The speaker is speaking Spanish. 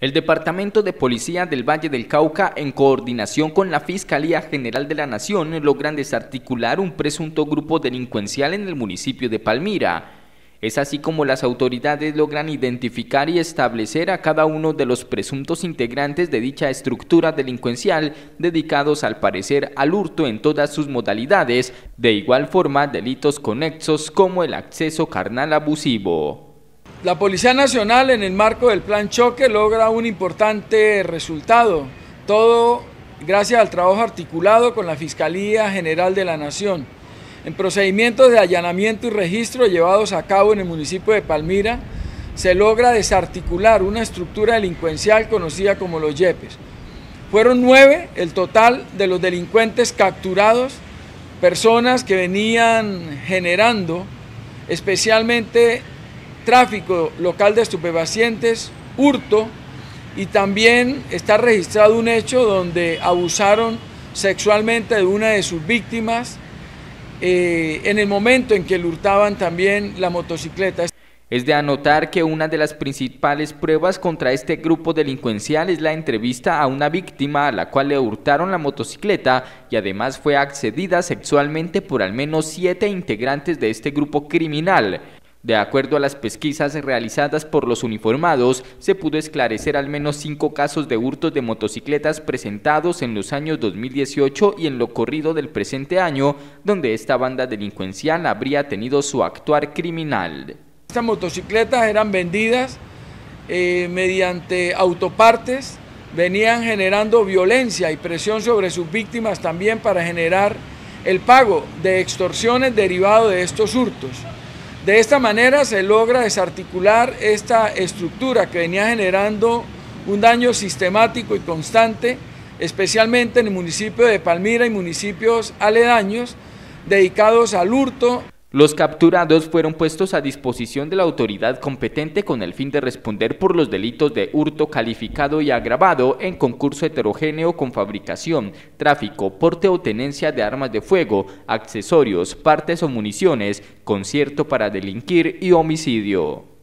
El Departamento de Policía del Valle del Cauca, en coordinación con la Fiscalía General de la Nación, logran desarticular un presunto grupo delincuencial en el municipio de Palmira. Es así como las autoridades logran identificar y establecer a cada uno de los presuntos integrantes de dicha estructura delincuencial dedicados al parecer al hurto en todas sus modalidades, de igual forma delitos conexos como el acceso carnal abusivo. La Policía Nacional en el marco del Plan Choque logra un importante resultado, todo gracias al trabajo articulado con la Fiscalía General de la Nación. En procedimientos de allanamiento y registro llevados a cabo en el municipio de Palmira, se logra desarticular una estructura delincuencial conocida como los YEPES. Fueron nueve el total de los delincuentes capturados, personas que venían generando especialmente tráfico local de estupefacientes, hurto y también está registrado un hecho donde abusaron sexualmente de una de sus víctimas eh, en el momento en que le hurtaban también la motocicleta. Es de anotar que una de las principales pruebas contra este grupo delincuencial es la entrevista a una víctima a la cual le hurtaron la motocicleta y además fue accedida sexualmente por al menos siete integrantes de este grupo criminal. De acuerdo a las pesquisas realizadas por los uniformados, se pudo esclarecer al menos cinco casos de hurtos de motocicletas presentados en los años 2018 y en lo corrido del presente año, donde esta banda delincuencial habría tenido su actuar criminal. Estas motocicletas eran vendidas eh, mediante autopartes, venían generando violencia y presión sobre sus víctimas también para generar el pago de extorsiones derivado de estos hurtos. De esta manera se logra desarticular esta estructura que venía generando un daño sistemático y constante, especialmente en el municipio de Palmira y municipios aledaños dedicados al hurto. Los capturados fueron puestos a disposición de la autoridad competente con el fin de responder por los delitos de hurto calificado y agravado en concurso heterogéneo con fabricación, tráfico, porte o tenencia de armas de fuego, accesorios, partes o municiones, concierto para delinquir y homicidio.